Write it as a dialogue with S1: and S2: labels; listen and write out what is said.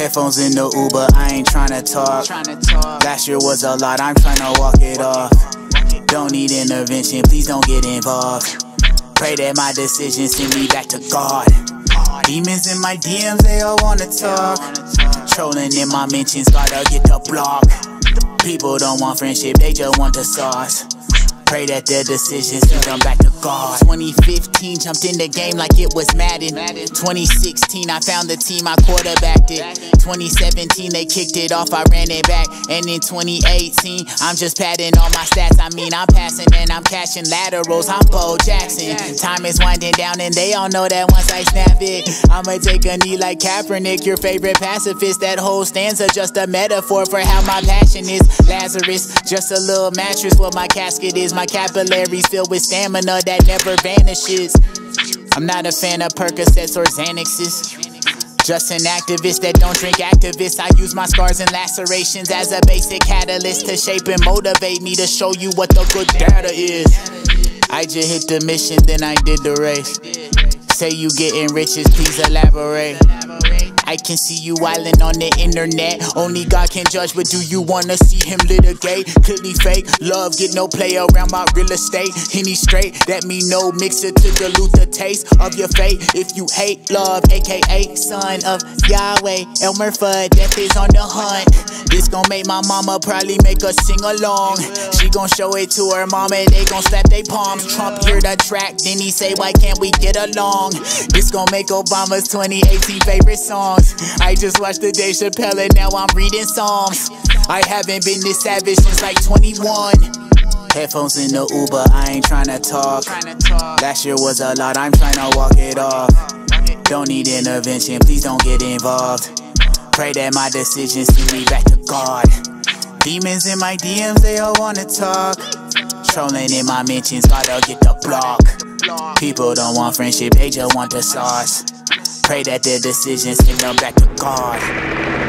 S1: Headphones in the Uber, I ain't tryna talk. Last year was a lot, I'm tryna walk it off. Don't need intervention, please don't get involved. Pray that my decisions send me back to God. Demons in my DMs, they all wanna talk. Trolling in my mentions, gotta get the block. People don't want friendship, they just want the sauce. Pray that their decisions lead them back to God. 2015 jumped in the game like it was Madden. 2016 I found the team I quarterbacked it. 2017 they kicked it off, I ran it back. And in 2018 I'm just padding all my stats. I mean I'm passing and I'm catching laterals. I'm Bo Jackson. Time is winding down and they all know that once I snap it, I'ma take a knee like Kaepernick, your favorite pacifist. That whole stanza just a metaphor for how my passion is. Lazarus, just a little mattress what my casket is. My capillaries filled with stamina that never vanishes. I'm not a fan of Percocets or Xanaxes. Just an activist that don't drink Actavis. I use my scars and lacerations as a basic catalyst to shape and motivate me to show you what the good data is. I just hit the mission, then I did the race. Say you getting riches, please elaborate. I can see you wildin' on the internet. Only God can judge, but do you wanna see him litigate? Clearly fake. Love get no play around my real estate. Henny straight, that me no mix it to dilute the taste of your fate. If you hate love, aka son of Yahweh, Elmer Fudd, death is on the hunt. This gon' make my mama probably make us sing along. She gon' show it to her mama, they gon' slap their palms. Trump hear the track, then he say, Why can't we get along? This gon' make Obama's 2018 favorite songs. I just watched the Dave Chappelle and now I'm reading Psalms. I haven't been this savage since like 21. Headphones in the Uber, I ain't tryna talk. Last year was a lot, I'm tryna walk it off. Don't need intervention, please don't get involved. Pray that my decisions send me back to God. Demons in my DMs, they all wanna talk. Trolling in my mentions, gotta get the block. People don't want friendship, they just want the sauce. Pray that their decisions send them back to God.